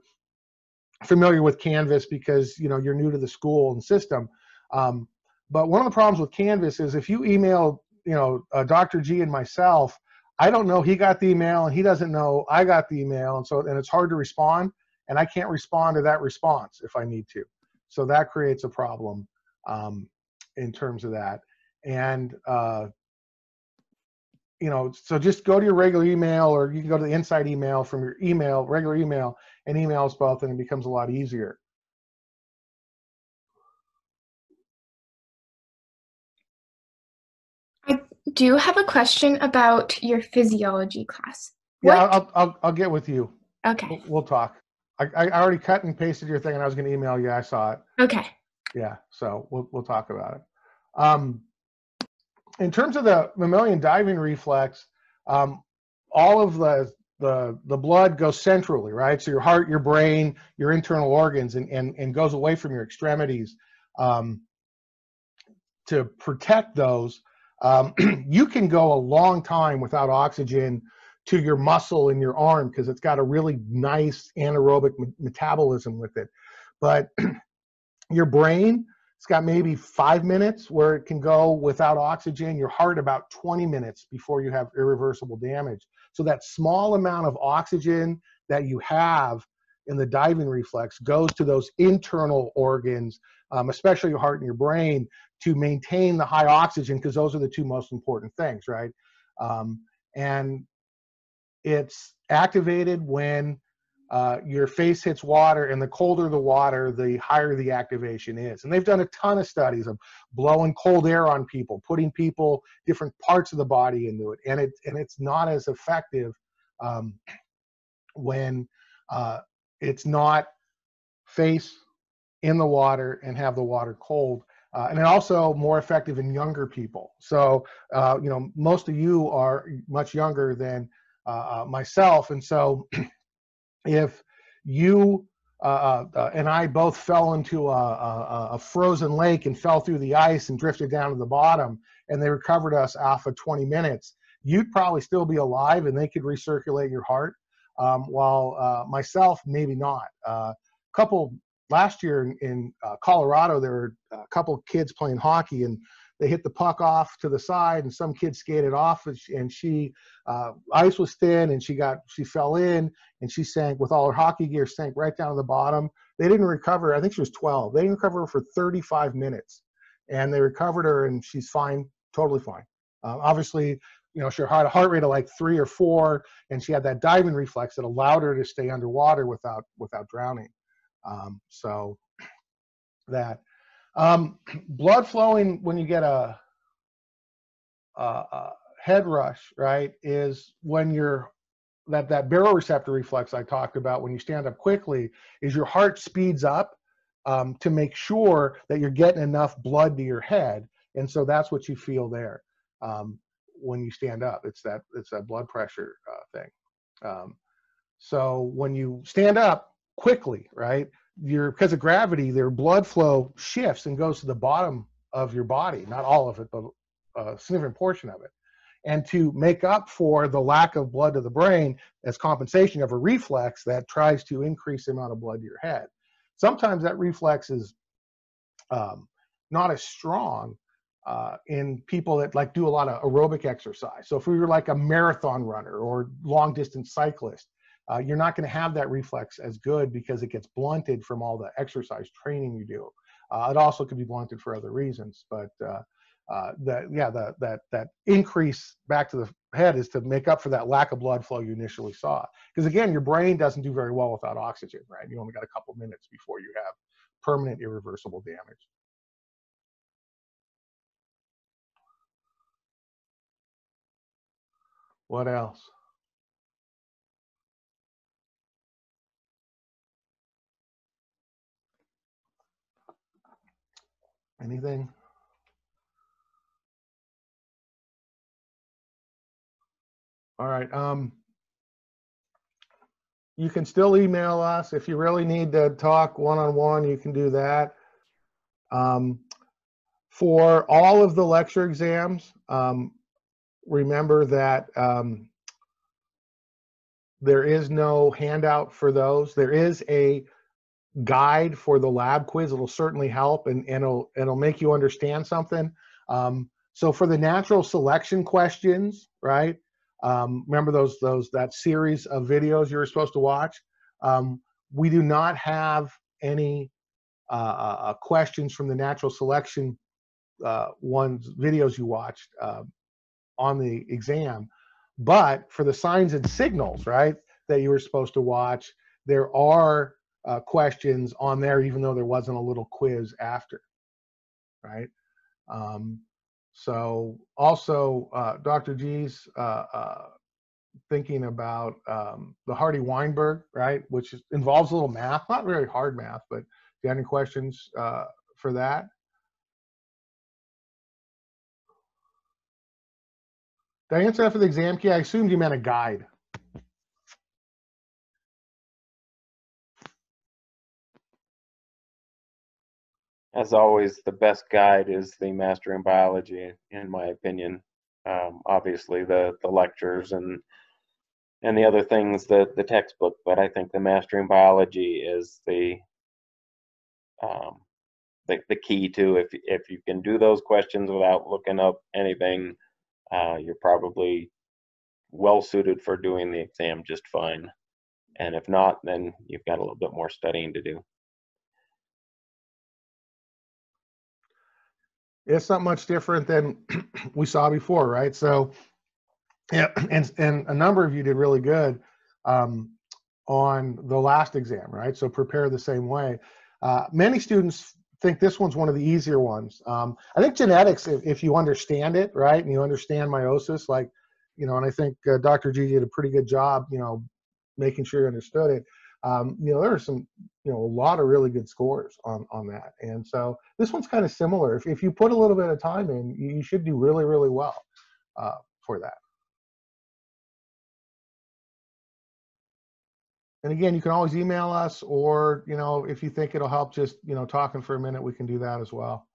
familiar with Canvas because you know you're new to the school and system. Um, but one of the problems with Canvas is if you email, you know, uh, Dr. G and myself, I don't know he got the email and he doesn't know I got the email, and so and it's hard to respond, and I can't respond to that response if I need to. So that creates a problem um, in terms of that. And uh, you know, so just go to your regular email, or you can go to the inside email from your email, regular email, and email us both, and it becomes a lot easier. I do have a question about your physiology class. Yeah, I'll, I'll, I'll get with you. Okay. We'll, we'll talk. I, I already cut and pasted your thing, and I was going to email you. I saw it. Okay. Yeah, so we'll we'll talk about it. Um, in terms of the mammalian diving reflex, um, all of the the the blood goes centrally, right? So your heart, your brain, your internal organs, and and, and goes away from your extremities. Um, to protect those, um, you can go a long time without oxygen to your muscle in your arm because it's got a really nice anaerobic me- metabolism with it. But your brain, it's got maybe five minutes where it can go without oxygen. Your heart, about 20 minutes before you have irreversible damage. So that small amount of oxygen that you have in the diving reflex goes to those internal organs, um, especially your heart and your brain, to maintain the high oxygen because those are the two most important things, right? Um, and it's activated when uh, your face hits water, and the colder the water, the higher the activation is. And they've done a ton of studies of blowing cold air on people, putting people different parts of the body into it, and it and it's not as effective um, when uh, it's not face in the water and have the water cold. Uh, and also more effective in younger people. So, uh, you know, most of you are much younger than uh, uh, myself. And so if you uh, uh, and I both fell into a, a, a frozen lake and fell through the ice and drifted down to the bottom, and they recovered us off of 20 minutes, you'd probably still be alive and they could recirculate your heart. Um, while uh, myself, maybe not. A couple last year in, in uh, Colorado, there were a couple kids playing hockey and they hit the puck off to the side and some kid skated off and she, and she uh, ice was thin and she got she fell in and she sank with all her hockey gear sank right down to the bottom. They didn't recover i think she was 12 they didn't recover her for 35 minutes and they recovered her and she's fine totally fine. Uh, obviously you know she had a heart rate of like three or four and she had that diving reflex that allowed her to stay underwater without without drowning. Um, so that um, blood flowing when you get a, a, a, head rush, right, is when you're that that baroreceptor reflex I talked about when you stand up quickly is your heart speeds up um, to make sure that you're getting enough blood to your head, and so that's what you feel there um, when you stand up. It's that it's that blood pressure uh, thing. Um, so when you stand up quickly, right, your because of gravity, their blood flow shifts and goes to the bottom of your body, not all of it, but a significant portion of it. And to make up for the lack of blood to the brain as compensation of a reflex that tries to increase the amount of blood to your head. Sometimes that reflex is um, not as strong uh, in people that like do a lot of aerobic exercise. So if we were like a marathon runner or long distance cyclist, uh, you're not going to have that reflex as good because it gets blunted from all the exercise training you do. Uh, it also could be blunted for other reasons, but uh, uh, that yeah, the, that that increase back to the head is to make up for that lack of blood flow you initially saw. Because again, your brain doesn't do very well without oxygen, right? You only got a couple minutes before you have permanent irreversible damage. What else? Anything? All right. Um, you can still email us if you really need to talk one-on-one. You can do that. Um, for all of the lecture exams, um, remember that um, there is no handout for those. There is a guide for the lab quiz. It'll certainly help and, and it'll, it'll make you understand something. Um, so for the natural selection questions, right? Um, remember those those that series of videos you were supposed to watch? Um, we do not have any uh, uh, uh questions from the natural selection uh, ones videos you watched uh, on the exam, but for the signs and signals, right, that you were supposed to watch, there are uh, questions on there, even though there wasn't a little quiz after, right? Um, so also, uh, Dr. G's uh, uh, thinking about um, the Hardy-Weinberg, right, which is, involves a little math, not very hard math, but if you have any questions uh, for that? Did I answer that for the exam key? I assumed you meant a guide. As always, the best guide is the Mastering Biology, in my opinion. Um, obviously, the the lectures and and the other things, the the textbook, but I think the Mastering Biology is the um, the, the key to if if you can do those questions without looking up anything, uh, you're probably well suited for doing the exam just fine. And if not, then you've got a little bit more studying to do. It's not much different than we saw before, right? So, yeah, and and a number of you did really good um, on the last exam, right? So prepare the same way. Uh, many students think this one's one of the easier ones. Um, I think genetics, if, if, you understand it, right, and you understand meiosis, like, you know, and I think uh, Dr. G did a pretty good job, you know, making sure you understood it um, you know, there are some, you know, a lot of really good scores on, on that. And so this one's kind of similar. If, if you put a little bit of time in, you, should do really, really well uh, for that. And again, you can always email us or, you know, if you think it'll help just, you know, talking for a minute, we can do that as well.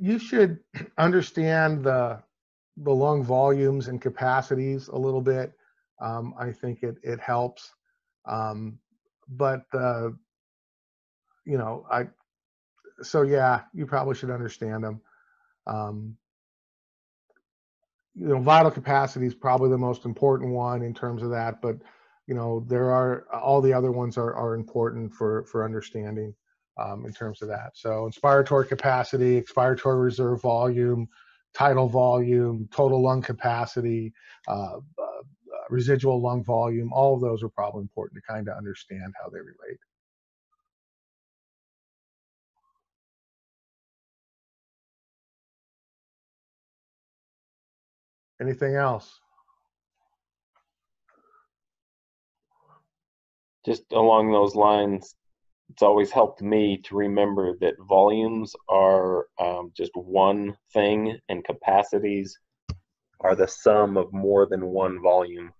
You should understand the the lung volumes and capacities a little bit. Um, I think it it helps. Um, but uh, you know, I so yeah, you probably should understand them. Um, you know, vital capacity is probably the most important one in terms of that, but you know, there are all the other ones are are important for for understanding um, in terms of that. So inspiratory capacity, expiratory reserve volume, tidal volume, total lung capacity, uh, uh, residual lung volume, all of those are probably important to kind of understand how they relate. Anything else? Just along those lines, it's always helped me to remember that volumes are um, just one thing and capacities are the sum of more than one volume.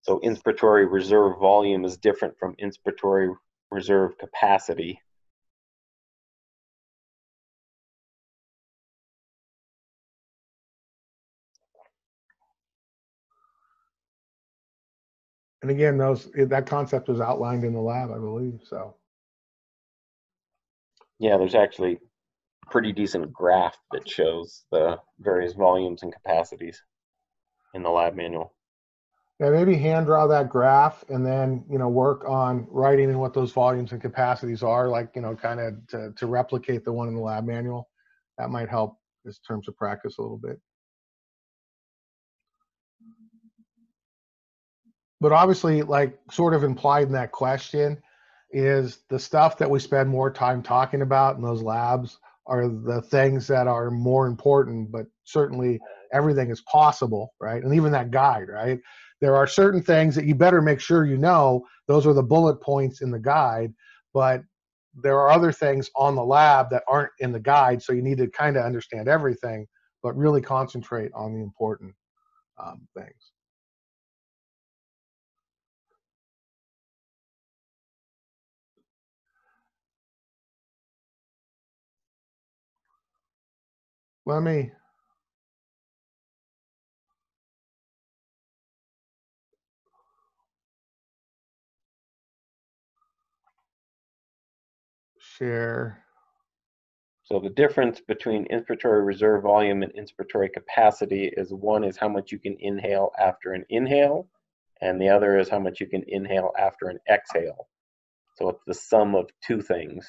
So inspiratory reserve volume is different from inspiratory reserve capacity. And again, those that concept was outlined in the lab, I believe. So Yeah, there's actually pretty decent graph that shows the various volumes and capacities in the lab manual. yeah, maybe hand draw that graph and then you know work on writing in what those volumes and capacities are, like you know, kind of to, to replicate the one in the lab manual. That might help in terms of practice a little bit. But obviously, like sort of implied in that question, is the stuff that we spend more time talking about in those labs are the things that are more important, but certainly everything is possible, right? And even that guide, right? There are certain things that you better make sure you know. Those are the bullet points in the guide, but there are other things on the lab that aren't in the guide. So you need to kind of understand everything, but really concentrate on the important um, things. Let me share. So the difference between inspiratory reserve volume and inspiratory capacity is one is how much you can inhale after an inhale, and the other is how much you can inhale after an exhale. So it's the sum of two things.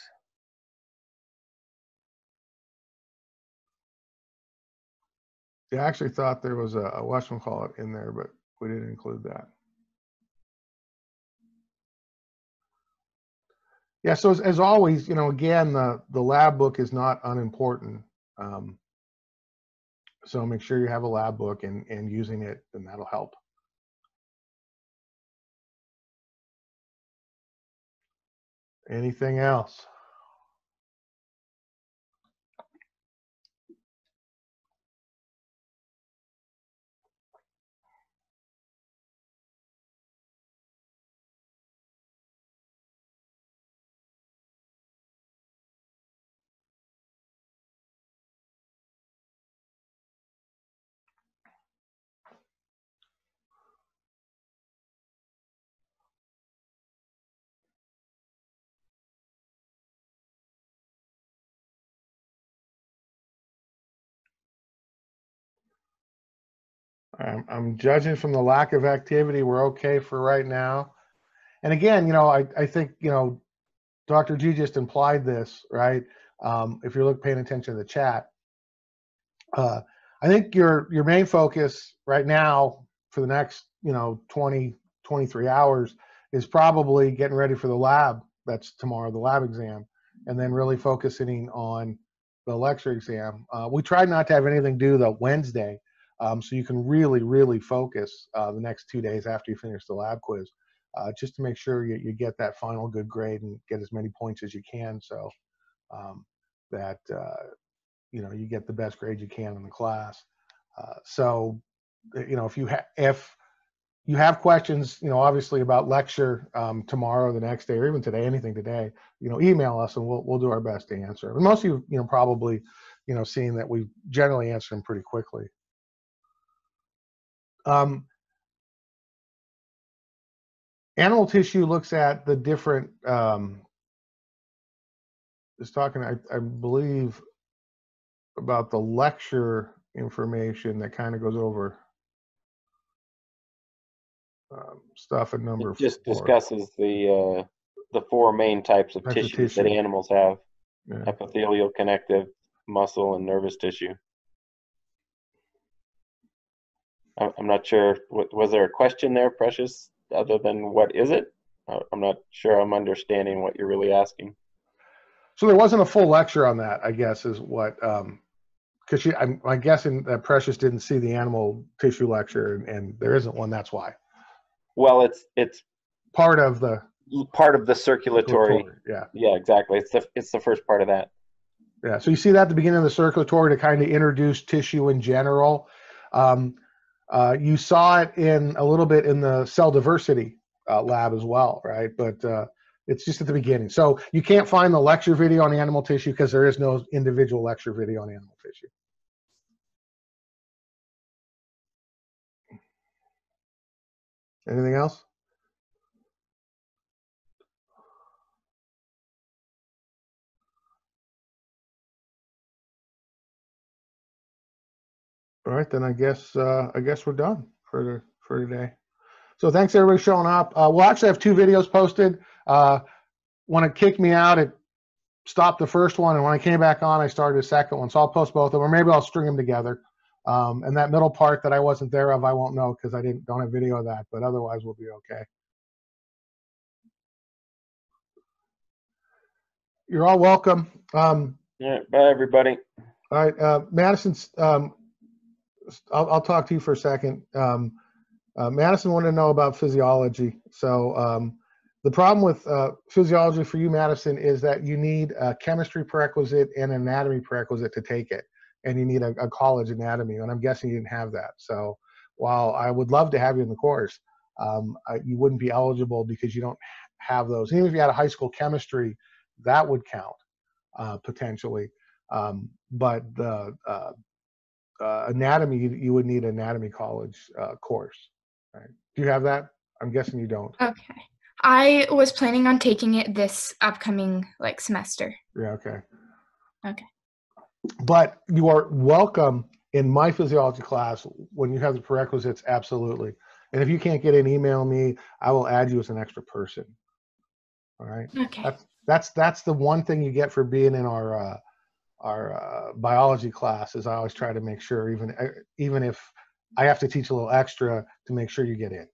I actually thought there was a, a whatchamacallit in there, but we didn't include that. Yeah, so as, as always, you know, again, the, the lab book is not unimportant. Um, so make sure you have a lab book and, and using it, and that'll help. Anything else? I'm, I'm judging from the lack of activity. We're okay for right now. And again, you know, I, I think, you know, Dr. G just implied this, right? Um, if you're look, paying attention to the chat. Uh, I think your your main focus right now for the next, you know, 20, 23 hours is probably getting ready for the lab. That's tomorrow, the lab exam, and then really focusing on the lecture exam. Uh, we tried not to have anything due the Wednesday um, so you can really, really focus uh, the next two days after you finish the lab quiz, uh, just to make sure you, you get that final good grade and get as many points as you can, so um, that uh, you know you get the best grade you can in the class. Uh, so you know if you ha- if you have questions, you know, obviously about lecture um, tomorrow, the next day, or even today, anything today, you know, email us and we'll we'll do our best to answer. And most of you, you know, probably, you know, seeing that we generally answer them pretty quickly. Um, animal tissue looks at the different, um, is talking, I, I believe, about the lecture information that kind of goes over um, stuff at number It just four. discusses the uh, the four main types of tissues that animals have: Yeah. epithelial, connective, muscle, and nervous tissue. I- I'm not sure. Was there a question there, Precious, other than what is it? I- I'm not sure I'm understanding what you're really asking. So there wasn't a full lecture on that, I guess, is what, um, because she, I'm, I'm guessing that Precious didn't see the animal tissue lecture, and, and there isn't one. That's why. Well, it's it's Part of the part of the circulatory. Yeah, Yeah, exactly. It's the it's the first part of that. yeah. So you see that at the beginning of the circulatory to kind of introduce tissue in general. Um, uh, you saw it in a little bit in the cell diversity uh, lab as well, right? But uh, it's just at the beginning. So you can't find the lecture video on animal tissue because there is no individual lecture video on animal tissue. Anything else? All right, then I guess uh, I guess we're done for the for today. So thanks everybody showing up. Uh, we'll actually have two videos posted. Uh, when it kicked me out, it stopped the first one, and when I came back on, I started a second one. So I'll post both of them, or maybe I'll string them together. Um, and that middle part that I wasn't there of, I won't know because I didn't don't have video of that. But otherwise, we'll be okay. You're all welcome. Um, Yeah, bye, everybody. all right, uh, Madison's, um, I'll, I'll talk to you for a second. Um, uh, Madison wanted to know about physiology. So, um, the problem with, uh, physiology for you, Madison, is that you need a chemistry prerequisite and an anatomy prerequisite to take it. And you need a, a college anatomy, and I'm guessing you didn't have that. So, while I would love to have you in the course, um, you wouldn't be eligible because you don't have those. Even if you had a high school chemistry, that would count, uh, potentially. Um, but the uh, anatomy, you, you would need an anatomy college uh, course. Right? Do you have that? I'm guessing you don't. Okay. I was planning on taking it this upcoming like semester. Yeah. Okay. Okay. But you are welcome in my physiology class when you have the prerequisites. Absolutely. And if you can't get in, email me. I will add you as an extra person. All right. Okay. That's that's that's the one thing you get for being in our uh, our uh, biology class is I always try to make sure even uh, even if I have to teach a little extra to make sure you get in.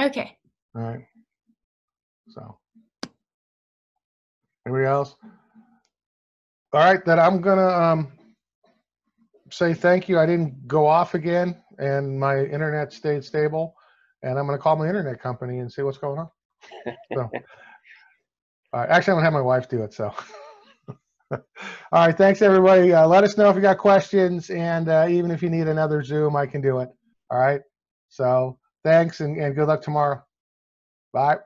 Okay. All right. So anybody else? All right, then I'm gonna um, say thank you. I didn't go off again, and my internet stayed stable. And I'm gonna call my internet company and see what's going on. So, all right, actually, I'm gonna have my wife do it. So, all right, thanks everybody. Uh, let us know if you got questions, and uh, even if you need another Zoom, I can do it. All right. So, thanks, and, and good luck tomorrow. Bye.